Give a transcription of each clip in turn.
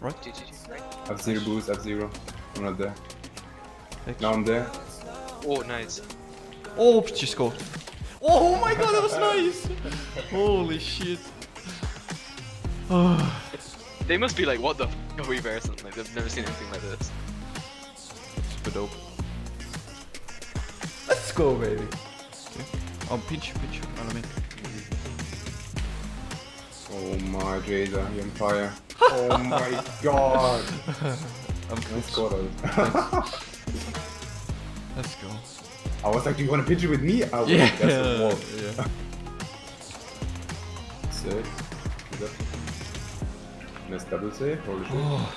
Right? GG, right? I have zero boost, I have zero. I'm not there. Thanks. Now I'm there. Oh, nice. Oh, just scored. Oh, oh my god, that was nice! Holy shit. Oh, They must be like, what the f are we or something. Like, they've never seen anything like this. super dope. Let's go, baby. Okay. Oh, pinch, pinch. I mean. Oh my Jader, you're on fire. Oh my god! I'm Nice score though. Let's go. I was like, do you want to pitch it with me? I was Yeah. like, that's the wall. yeah. Save. Is that... Nice double save, holy shit. Oh,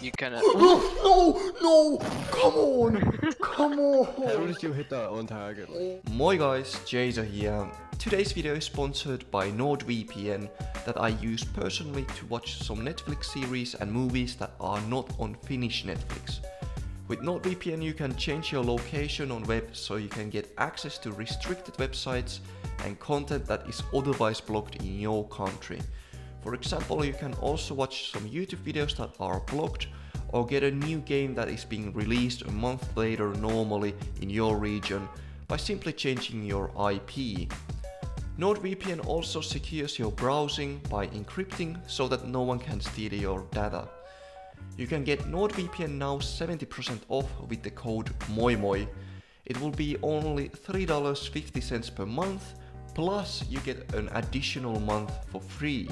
You kinda. no, no! Come on! Come How did you hit that on target? Moi guys, Jayzer here. Today's video is sponsored by NordVPN that I use personally to watch some Netflix series and movies that are not on Finnish Netflix. With NordVPN you can change your location on web so you can get access to restricted websites and content that is otherwise blocked in your country. For example, you can also watch some YouTube videos that are blocked or get a new game that is being released a month later normally in your region by simply changing your IP. NordVPN also secures your browsing by encrypting so that no one can steal your data. You can get NordVPN now 70% off with the code MOIMOI. It will be only $3.50 per month, plus you get an additional month for free.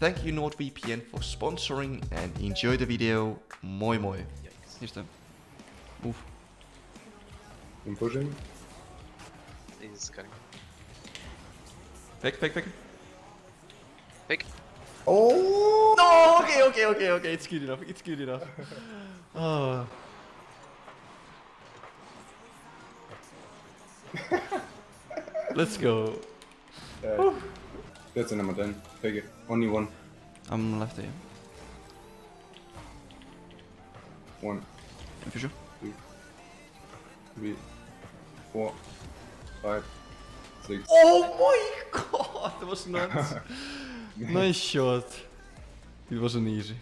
Thank you NordVPN for sponsoring and enjoy the video. Moi moi. Here's the move. I'm pushing. He's cutting. Fake, fake, fake. Pick. Oh! No, okay, okay, okay, okay. It's good enough. It's good enough. oh. Let's go. Uh, that's a number 10. Take it. Only one. I'm left here. One, For sure. two, three, four, five, six. Oh my god, that was nuts. nice shot. It wasn't easy.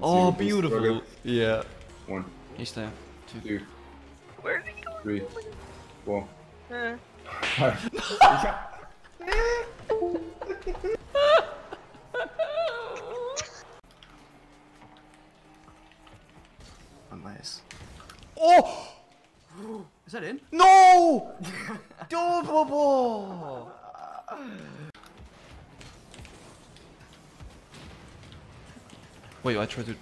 Oh, beautiful. struggle. Yeah. One, He's there. Two. two, Where did he go? three, four, Eh. five. Oh, nice. Oh! Is that in? No! Double ball! Wait, I tried to.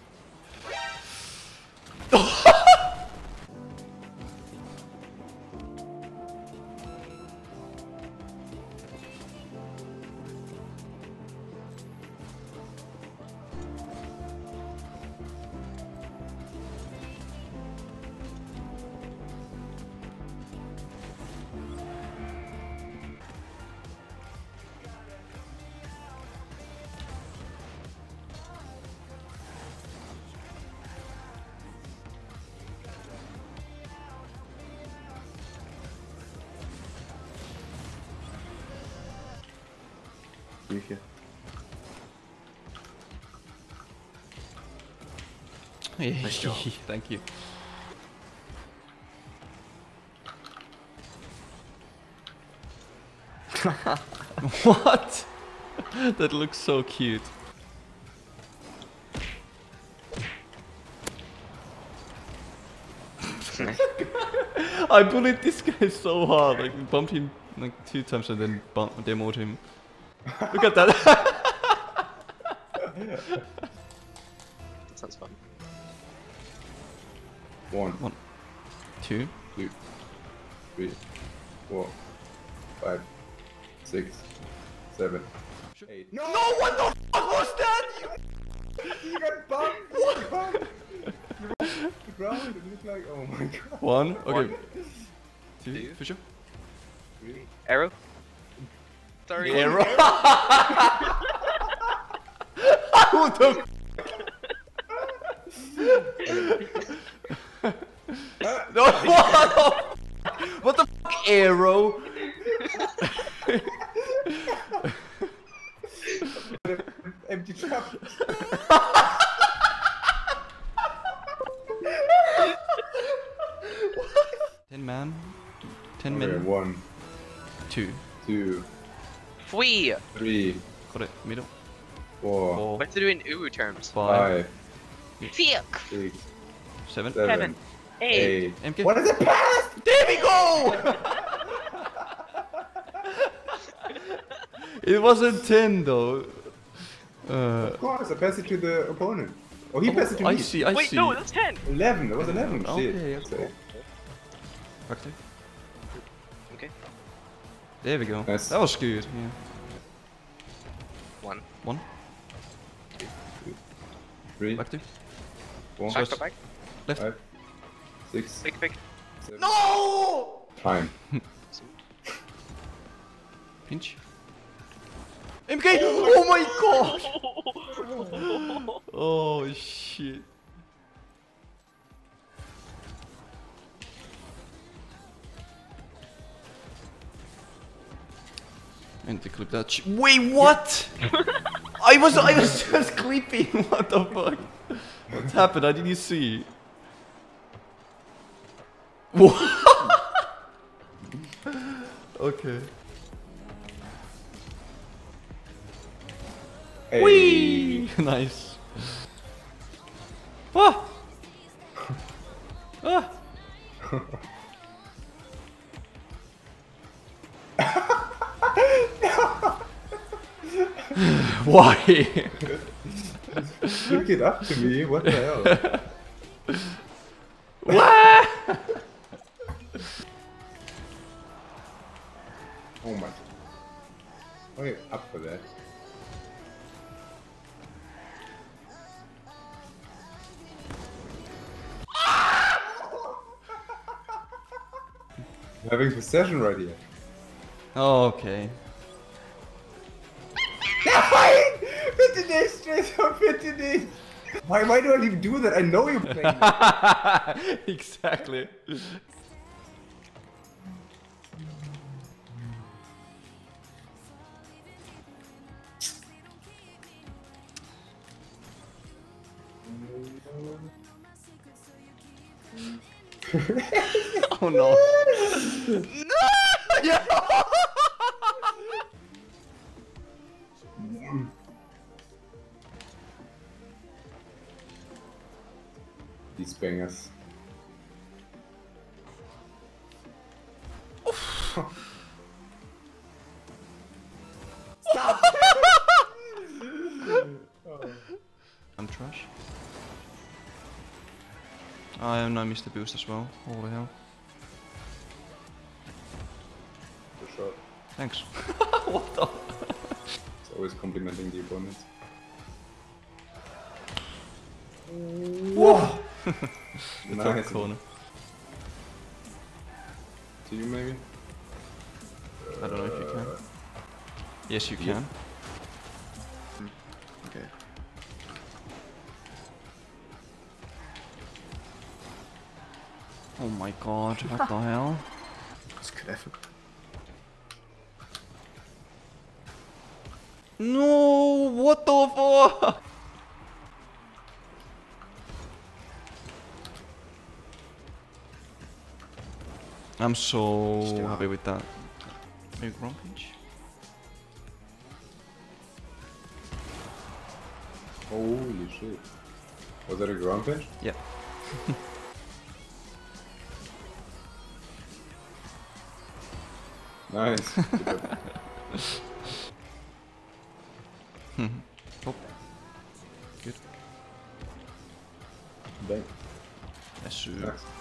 You here. Nice job. Thank you. what? that looks so cute. I bullied this guy so hard, like bumped him like two times and then bump, demoed him. Look at that. That sounds fun. One, One, two. two, three, four, five, six, seven, eight. No! No, what the fuck was that? You You got bumped! You got bumped! You rolled to the ground, it looked like, oh my god. One, okay. One. Two, Two. for sure. Three. Arrow? Sorry. Arrow. Who the no, what the, what the arrow. Empty trap. Ten man. Ten Okay, men. one, Two. two, Fui! three, Got it. Middle. four, Four. What to do in Uwu terms? Five. five, Fuck! six, Seven. seven, Seven. Eight. eight. MK. What is it past? There we go! it wasn't ten though. Uh, Of course, I passed it to the opponent. Oh, he passed it to I me. see. I Wait, see. no, that's 10! 11, that was 11. Okay, Shit. okay. Active. Okay. There we go. Nice. That was good. Yeah. One. One. Three, Active. four, Back to back. Left. five, six, Big, big. seven. No! Time. Pinch. MK! Oh my god! Oh shit. And to clip that sh- Wait, what? I was I was just clipping. What the fuck? What happened? I didn't see. What? okay. Hey. Whee! nice. Ah! Why? Look it up to me. What the hell? What? Oh my. Okay, up for that. Having possession right here. Oh, okay. Bitte nicht, Jason, bitte nicht! Why, why do I even do that? I know you're playing. exactly. oh no. These bangers. I'm trash. I am I Mr. boost as well. Holy hell. For sure. Thanks. what the? It's always complimenting the opponent. Whoa! The top Nice. corner. To you, maybe? I don't know if you can. Uh, yes, you can. Mm. Okay. Oh my god, what the hell? That's good effort. No, what the fuck? I'm so Still happy with that. Maybe ground pinch? Holy shit. Was that a ground pinch? Yeah. Nice. Good job. Oh. Good. Bang. Yes, sir. Nice.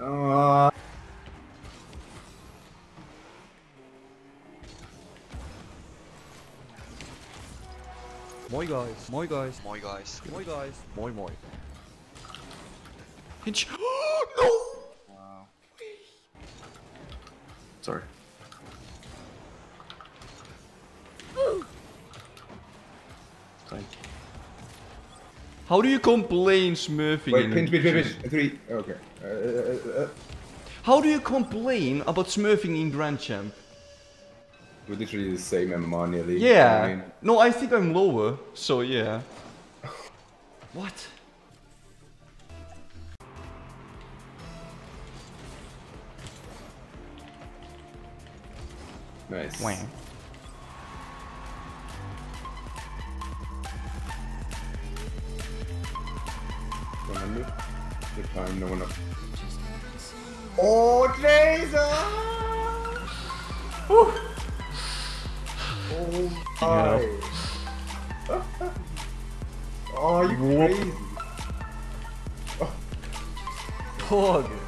Ah. Moi guys. Moi guys. Moi guys. Moi guys. Moi moi. Pinch. no! Sorry. How do you complain smurfing Wait, pinch, pinch, pinch, pinch. Three. Okay. Uh, uh, uh, uh. How do you complain about smurfing in Grand Champ? We're literally the same MMR nearly. Yeah. I mean, No, I think I'm lower, so yeah. What? nice. Wah. Hundred. Good time. No one up. Oh! Whew. Oh my! oh, you crazy! Pog.